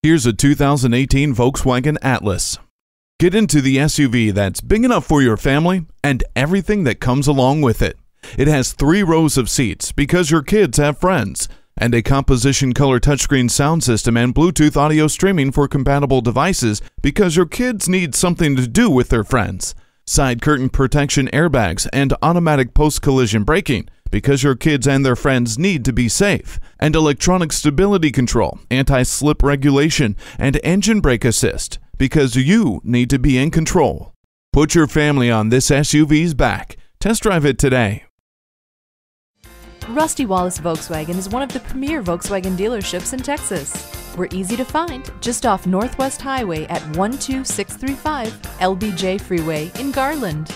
Here's a 2018 Volkswagen Atlas. Get into the SUV that's big enough for your family and everything that comes along with it. It has three rows of seats because your kids have friends, and a composition color touchscreen sound system and Bluetooth audio streaming for compatible devices because your kids need something to do with their friends. Side curtain protection airbags and automatic post collision braking because your kids and their friends need to be safe, and electronic stability control, anti slip regulation, and engine brake assist because you need to be in control. Put your family on this SUV's back. Test drive it today. Rusty Wallis Volkswagen is one of the premier Volkswagen dealerships in Texas. We're easy to find just off Northwest Highway at 12635 LBJ Freeway in Garland.